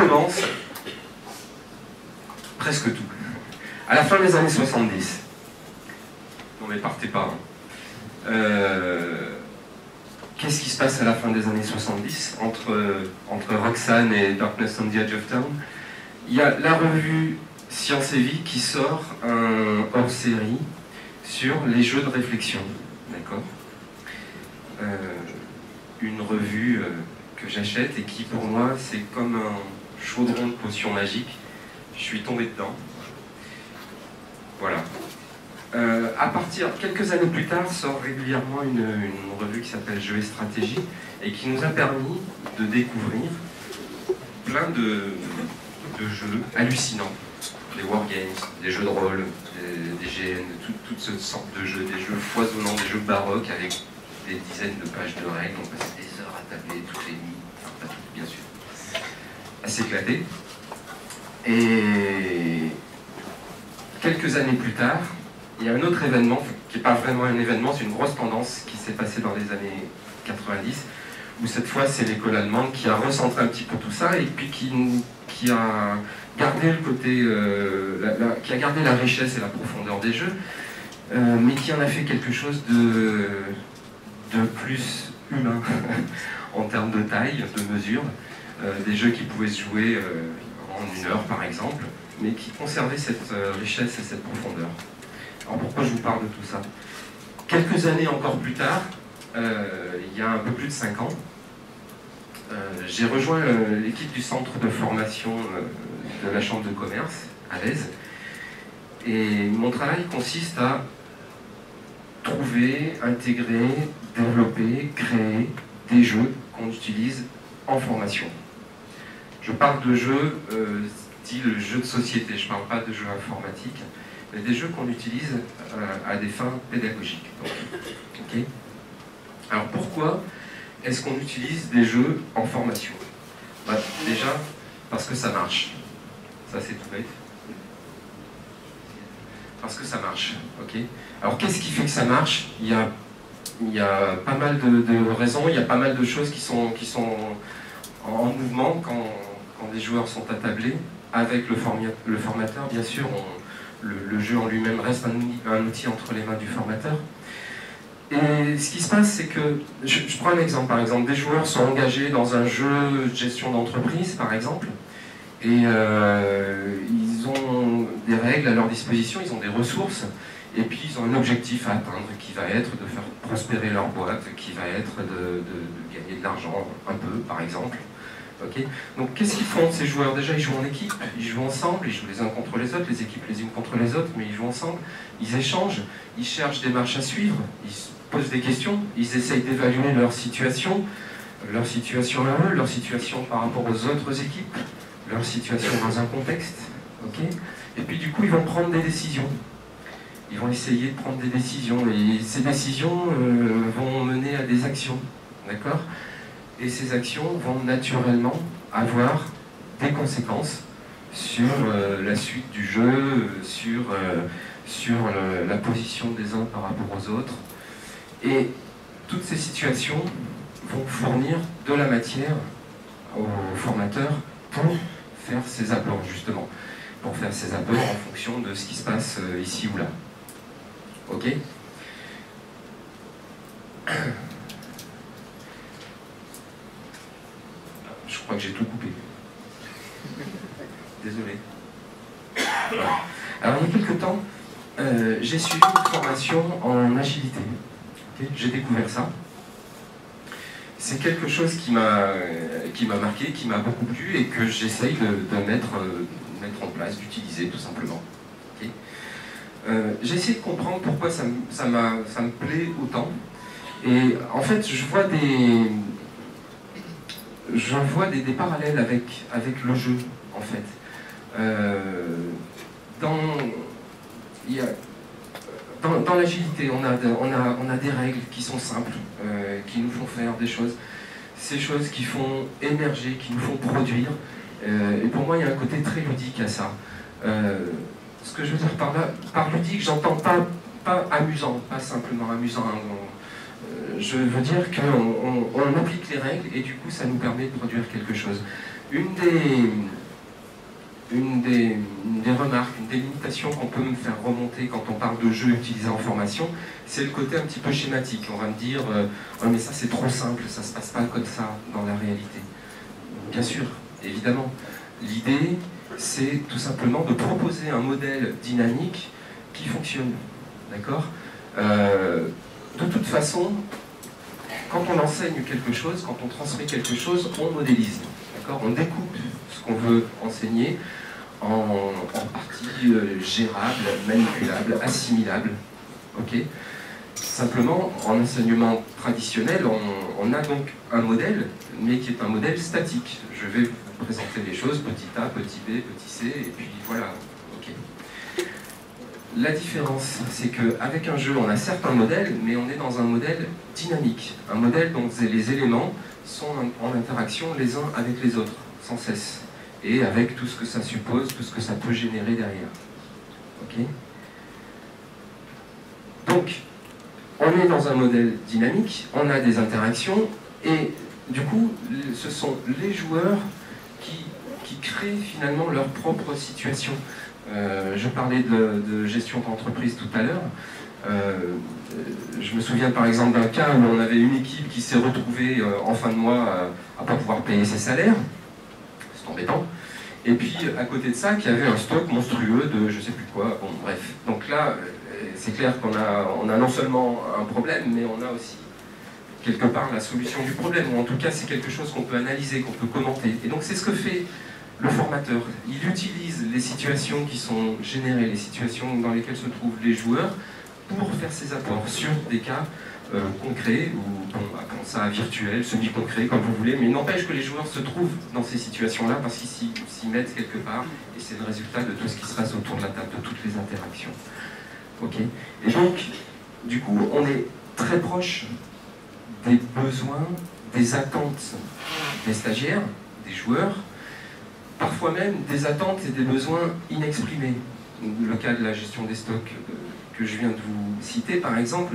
commence presque tout. À la fin des années 70, non mais partez pas. Euh, Qu'est-ce qui se passe à la fin des années 70 entre, entre Roxane et Darkness on the Edge of Town? Il y a la revue Science et Vie qui sort un hors-série sur les jeux de réflexion. D'accord? Euh, Une revue euh, que j'achète et qui pour moi c'est comme un chaudron de potion magique. Je suis tombé dedans. Voilà. Euh, à partir, quelques années plus tard, sort régulièrement une, revue qui s'appelle Jeux et Stratégie et qui nous a permis de découvrir plein de, jeux hallucinants. Des wargames, des jeux de rôle, des, GN, tout- toutes sortes de jeux, des jeux foisonnants, des jeux baroques avec des dizaines de pages de règles. On passe des heures à tabler toutes les nuits, enfin pas toutes bien sûr, à s'éclater. Et quelques années plus tard, il y a un autre événement, qui n'est pas vraiment un événement, c'est une grosse tendance qui s'est passée dans les années 90, où cette fois c'est l'école allemande qui a recentré un petit peu tout ça et puis qui, a gardé le côté, euh, qui a gardé la richesse et la profondeur des jeux, euh, mais qui en a fait quelque chose de, de plus humain en termes de taille, de mesure, des jeux qui pouvaient se jouer euh, en une heure par exemple, mais qui conservaient cette euh, richesse et cette profondeur. Alors pourquoi je vous parle de tout ça? Quelques années encore plus tard, euh, il y a un peu plus de 5 ans, euh, j'ai rejoint euh, l'équipe du centre de formation euh, de la Chambre de commerce à l'Aise. Et mon travail consiste à trouver, intégrer, développer, créer des jeux qu'on utilise en formation. Je parle de jeux euh, style jeux de société, je ne parle pas de jeux informatiques mais des jeux qu'on utilise euh, à des fins pédagogiques. Alors pourquoi est-ce qu'on utilise des jeux en formation? Bah, Déjà, parce que ça marche. Ça c'est tout bête. Parce que ça marche. Alors qu'est-ce qui fait que ça marche? Il y, a, pas mal de, raisons, il y a pas mal de choses qui sont, qui sont en mouvement quand, quand des joueurs sont attablés. Avec le, formateur, bien sûr, le, jeu en lui-même reste un, outil- entre les mains du formateur. Et ce qui se passe, c'est que, je, prends un exemple, par exemple, des joueurs sont engagés dans un jeu de gestion d'entreprise, par exemple, et euh, ils ont des règles à leur disposition, ils ont des ressources, et puis ils ont un objectif à atteindre qui va être de faire prospérer leur boîte, qui va être de gagner de l'argent, un peu, par exemple. Donc qu'est-ce qu'ils font ces joueurs? Déjà ils jouent en équipe, ils jouent ensemble, ils jouent les uns contre les autres, les équipes les unes contre les autres, mais ils jouent ensemble, ils échangent, ils cherchent des marches à suivre, ils se posent des questions, ils essayent d'évaluer leur situation, leur situation à eux, leur situation par rapport aux autres équipes, leur situation dans un contexte. Et puis du coup ils vont prendre des décisions. Ils vont essayer de prendre des décisions et ces décisions euh, vont mener à des actions. D'accord? Et ces actions vont naturellement avoir des conséquences sur euh, la suite du jeu, euh, sur, euh, le- la position des uns par rapport aux autres. Et toutes ces situations vont fournir de la matière aux formateurs pour faire ces apports, justement. Pour faire ces apports en fonction de ce qui se passe euh, ici ou là. Ok Je crois que j'ai tout coupé. Désolé. Alors, il y a quelques temps, euh, j'ai suivi une formation en agilité. J'ai découvert ça. C'est quelque chose qui m'a marqué, qui m'a beaucoup plu et que j'essaye de, de mettre, euh, mettre en place, d'utiliser tout simplement. Ok Euh, j'ai essayé de comprendre pourquoi ça, ça, ça me plaît autant. Et en fait, je vois des, je vois des, parallèles avec, avec le jeu, en fait. Euh, dans, dans, dans l'agilité, on a, on, a, on a des règles qui sont simples, euh, qui nous font faire des choses. Ces choses qui font émerger, qui nous font produire. Euh, et pour moi, il y a un côté très ludique à ça. Euh, ce que je veux dire par là, par ludique, j'entends pas, pas amusant, pas simplement amusant. hein, je veux dire qu'on on, on applique les règles et du coup ça nous permet de produire quelque chose. Une des, une des, des, remarques, une des limitations qu'on peut me faire remonter quand on parle de jeux utilisés en formation, c'est le côté un petit peu schématique. On va me dire, euh, mais ça c'est trop simple, ça se passe pas comme ça dans la réalité. Bien sûr, évidemment. L'idée, c'est tout simplement de proposer un modèle dynamique qui fonctionne. D'accord? Euh, De toute façon, quand on enseigne quelque chose, quand on transmet quelque chose, on modélise. On découpe ce qu'on veut enseigner en, parties euh, gérables, manipulables, assimilables. Simplement, en enseignement traditionnel, on, a donc un modèle, mais qui est un modèle statique. Je vais vous présenter les choses, petit a, petit b, petit c, et puis voilà. ok? La différence, c'est qu'avec un jeu, on a certes un modèle, mais on est dans un modèle dynamique. Un modèle dont les éléments sont en interaction les uns avec les autres, sans cesse. Et avec tout ce que ça suppose, tout ce que ça peut générer derrière. Donc, on est dans un modèle dynamique, on a des interactions, et du coup, ce sont les joueurs qui créent finalement leur propre situation. Euh, je parlais de, gestion d'entreprise tout à l'heure. Euh, je me souviens par exemple d'un cas où on avait une équipe qui s'est retrouvée euh, en fin de mois à ne pas pouvoir payer ses salaires. C'est embêtant. Et puis à côté de ça, qu'il y avait un stock monstrueux de je sais plus quoi. Bon, bref. Donc là, c'est clair qu'on a, a non seulement un problème, mais on a aussi quelque part la solution du problème. Ou en tout cas, c'est quelque chose qu'on peut analyser, qu'on peut commenter. Et donc c'est ce que fait le formateur, il utilise les situations qui sont générées, les situations dans lesquelles se trouvent les joueurs, pour faire ses apports sur des cas euh, concrets, ou bon, appelons ça virtuel, semi-concret, comme vous voulez, mais il n'empêche que les joueurs se trouvent dans ces situations-là parce qu'ils s'y mettent quelque part, et c'est le résultat de tout ce qui se passe autour de la table, de toutes les interactions. Ok Et donc, du coup, on est très proche des besoins, des attentes des stagiaires, des joueurs, parfois même des attentes et des besoins inexprimés. Le cas de la gestion des stocks euh, que je viens de vous citer, par exemple,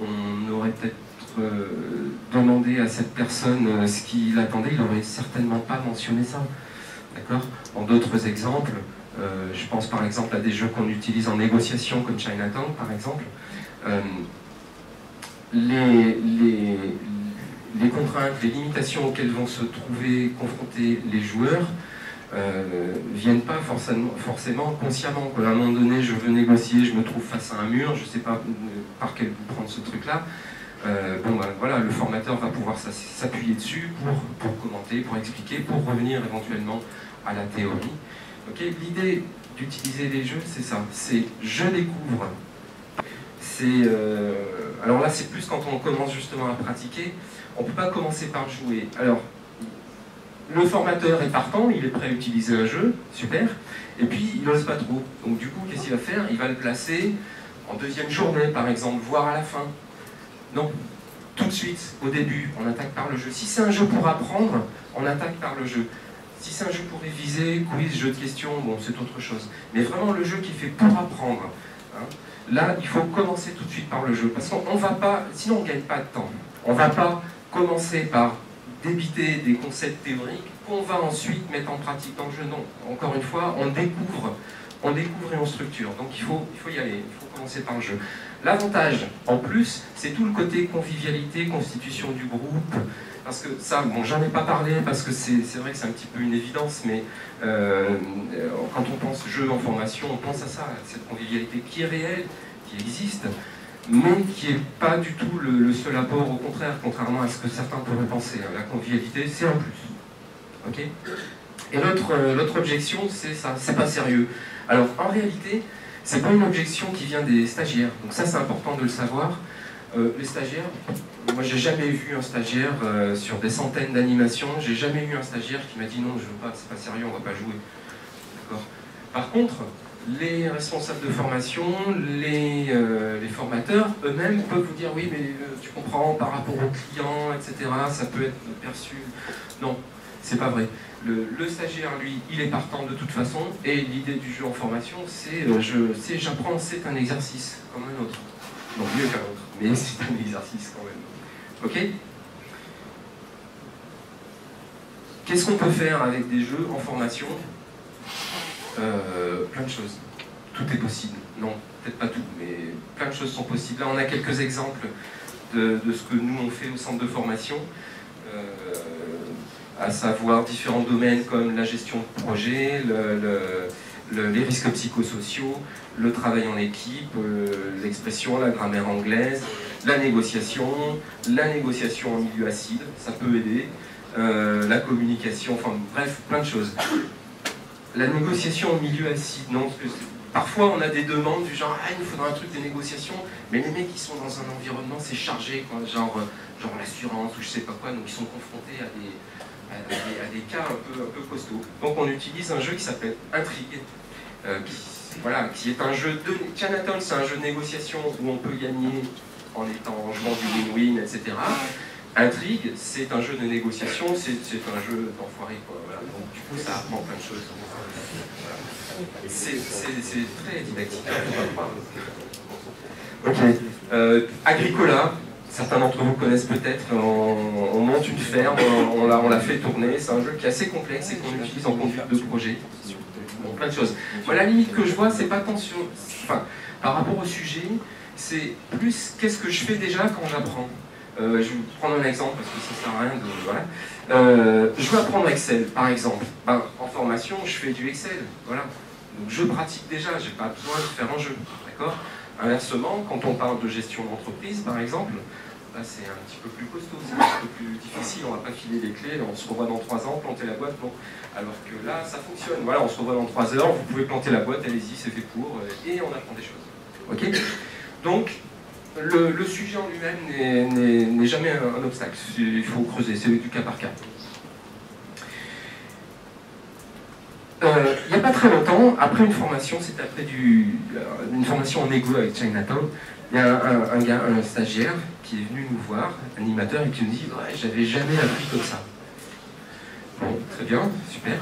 on aurait peut-être euh, demandé à cette personne euh, ce qu'il attendait, il n'aurait certainement pas mentionné ça. D'accord? En d'autres exemples, je pense par exemple à des jeux qu'on utilise en négociation comme Chinatown, par exemple. les, contraintes, les limitations auxquelles vont se trouver confrontés les joueurs euh, viennent pas forcément, consciemment. À un moment donné, je veux négocier, je me trouve face à un mur, je ne sais pas euh, par quel bout prendre ce truc-là. Euh, bon, ben, voilà, le formateur va pouvoir s'appuyer dessus pour, pour, commenter, pour expliquer, pour revenir éventuellement à la théorie. L'idée d'utiliser les jeux, c'est ça. C'est je découvre. C'est alors là, c'est plus quand on commence justement à pratiquer. On ne peut pas commencer par jouer. Alors, le formateur est partant, il est prêt à utiliser un jeu, super, et puis il n'ose pas trop. Donc du coup, qu'est-ce qu'il va faire? Il va le placer en deuxième journée, par exemple, voire à la fin. Non, tout de suite, au début, on attaque par le jeu. Si c'est un jeu pour apprendre, on attaque par le jeu. Si c'est un jeu pour réviser, quiz, jeu de questions, bon, c'est autre chose. Mais vraiment le jeu qui fait pour apprendre. Hein, là, il faut commencer tout de suite par le jeu. Parce qu'on va pas, sinon on ne gagne pas de temps. On ne va pas commencer par débiter des concepts théoriques qu'on va ensuite mettre en pratique dans le jeu. Non, encore une fois, on découvre, on découvre et on structure. Donc il faut, il faut y aller, il faut commencer par le jeu. L'avantage, en plus, c'est tout le côté convivialité, constitution du groupe. Parce que ça, bon, j'en ai pas parlé parce que c'est vrai que c'est un petit peu une évidence, mais euh, quand on pense jeu en formation, on pense à ça, à cette convivialité qui est réelle, qui existe, mais qui n'est pas du tout le, seul apport, au contraire, contrairement à ce que certains pourraient penser. Hein. La convivialité, c'est un plus. Ok? Et euh, l'autre objection, c'est ça, c'est pas sérieux. Alors, en réalité, c'est pas une objection qui vient des stagiaires. Donc ça, c'est important de le savoir. Euh, les stagiaires, moi j'ai jamais vu un stagiaire euh, sur des centaines d'animations, j'ai jamais eu un stagiaire qui m'a dit non, je veux pas, c'est pas sérieux, on va pas jouer. D'accord? Par contre, les responsables de formation, les, euh, les formateurs eux-mêmes peuvent vous dire oui mais euh, tu comprends par rapport aux clients, etc. ça peut être perçu. Non, c'est pas vrai. Le, stagiaire, lui, il est partant de toute façon, et l'idée du jeu en formation, c'est euh, j'apprends, c'est un exercice comme un autre. Non, mieux qu'un autre, mais c'est un exercice quand même. Ok? Qu'est-ce qu'on peut faire avec des jeux en formation? Euh, Plein de choses. Tout est possible. Non, peut-être pas tout, mais plein de choses sont possibles. Là, on a quelques exemples de, ce que nous on fait au centre de formation, euh, à savoir différents domaines comme la gestion de projet, les risques psychosociaux, le travail en équipe, euh, l'expression, la grammaire anglaise, la négociation, la négociation en milieu acide, ça peut aider, la communication, enfin bref, plein de choses. La négociation en milieu acide, non, parfois on a des demandes du genre, ah, il nous faudra un truc de négociation, mais les mecs qui sont dans un environnement, c'est chargé, genre, euh, genre l'assurance ou je sais pas quoi, donc ils sont confrontés à des, à des, cas un peu, un peu costauds. Donc on utilise un jeu qui s'appelle Intrigue, qui voilà, qui est un jeu de... Chinatown, c'est un jeu de négociation où on peut gagner en étant en du win-win, etc. Intrigue, c'est un jeu de négociation, c'est un jeu d'enfoiré, Voilà. Donc du coup, ça apprend plein de choses. C'est très didactique, hein, Ok. Euh, Agricola, certains d'entre vous connaissent peut-être, on, monte une ferme, on, on l'a fait tourner, c'est un jeu qui est assez complexe et qu'on utilise en conduite de projet plein de choses. Moi, la limite que je vois, c'est pas tant sur. Enfin, par rapport au sujet, c'est plus qu'est-ce que je fais déjà quand j'apprends. Euh, je vais vous prendre un exemple parce que ça sert à rien de. Voilà. Euh, je veux apprendre Excel, par exemple. Ben, en formation, je fais du Excel. Voilà. Donc je pratique déjà, j'ai pas besoin de faire un jeu. D'accord? Inversement, quand on parle de gestion d'entreprise, par exemple, c'est un petit peu plus costaud, c'est un peu plus difficile, on va pas filer les clés, on se revoit dans trois ans, planter la boîte, bon. Alors que là, ça fonctionne. Voilà, on se revoit dans trois heures, vous pouvez planter la boîte, allez-y, c'est fait pour, euh, et on apprend des choses. Ok? Donc, le, sujet en lui-même n'est jamais un, obstacle, il faut creuser, c'est du cas par cas. Euh, il n'y a pas très longtemps, après une formation, c'était après euh, une formation en égo avec Chinatown, il y a un, gars, un stagiaire, qui est venu nous voir, animateur, et qui nous dit Ouais, j'avais jamais appris comme ça. Bon, très bien, super.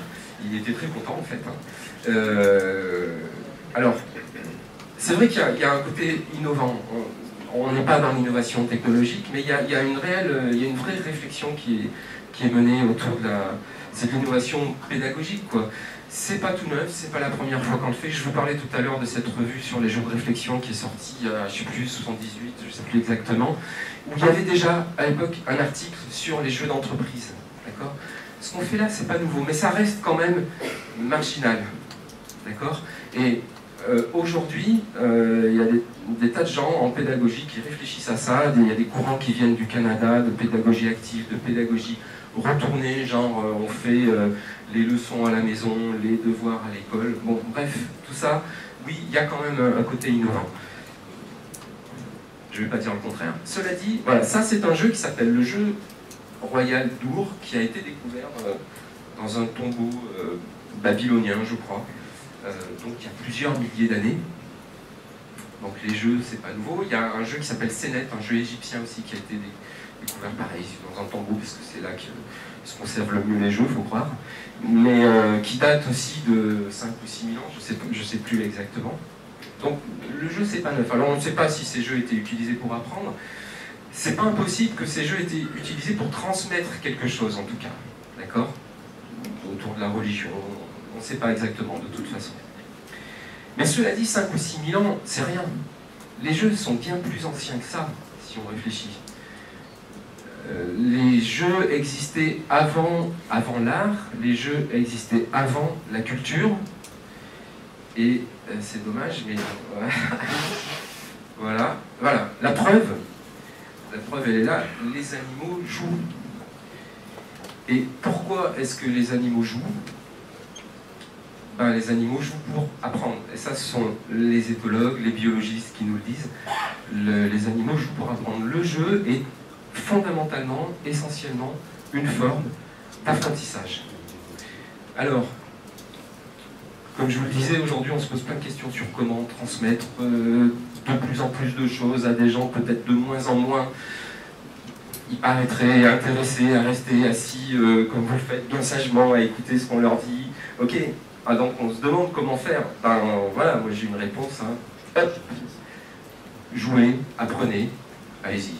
Il était très content en fait. Hein. Euh, alors, c'est vrai qu'il y, a un côté innovant. On n'est pas dans l'innovation technologique, mais il y, a, une réelle, il y a une vraie réflexion qui est, menée autour de la. C'est l'innovation pédagogique, quoi. C'est pas tout neuf, c'est pas la première fois qu'on le fait. Je vous parlais tout à l'heure de cette revue sur les jours de réflexion qui est sortie, euh, je sais plus, 78, je sais plus exactement, où il y avait déjà à l'époque un article sur les jeux d'entreprise. D'accord? Ce qu'on fait là, c'est pas nouveau, mais ça reste quand même marginal. D'accord? Et euh, aujourd'hui, euh, il y a des, tas de gens en pédagogie qui réfléchissent à ça. Il y a des courants qui viennent du Canada, de pédagogie active, de pédagogie retournée, genre on fait les leçons à la maison, les devoirs à l'école. Bon, bref, tout ça, oui, il y a quand même un, côté innovant. Je ne vais pas dire le contraire. Cela dit, voilà, ça c'est un jeu qui s'appelle le jeu Royal d'Our, qui a été découvert euh, dans un tombeau euh, babylonien, je crois, euh, donc il y a plusieurs milliers d'années. Donc les jeux, c'est pas nouveau. Il y a un jeu qui s'appelle Sénet, un jeu égyptien aussi, qui a été découvert pareil, dans un tombeau, parce que c'est là que se conserve le mieux les jeux, il faut croire mais euh, qui date aussi de 5 ou 6 000 ans, je sais, je sais plus exactement. Donc le jeu c'est pas neuf. Alors on ne sait pas si ces jeux étaient utilisés pour apprendre. C'est pas impossible que ces jeux étaient utilisés pour transmettre quelque chose en tout cas. D'accord? Autour de la religion, on ne sait pas exactement de toute façon. Mais cela dit, 5 ou 6 000 ans, c'est rien. Les jeux sont bien plus anciens que ça, si on réfléchit. Euh, les jeux existaient avant, l'art, les jeux existaient avant la culture, et euh, c'est dommage, mais voilà, voilà, la preuve, la preuve elle est là, les animaux jouent. Et pourquoi est-ce que les animaux jouent? Ben, Les animaux jouent pour apprendre. Et ça, ce sont les éthologues, les biologistes qui nous le disent. les animaux jouent pour apprendre. Le jeu est fondamentalement, essentiellement, une forme d'apprentissage. Alors, comme je vous le disais, aujourd'hui on se pose plein de questions sur comment transmettre euh, de plus en plus de choses à des gens peut-être de moins en moins. Ils paraîtraient intéressés à rester assis euh, comme vous le faites, bien sagement, à écouter ce qu'on leur dit. Ok, ah, donc on se demande comment faire. Ben voilà, moi j'ai une réponse. Hein. Jouez, apprenez, allez-y.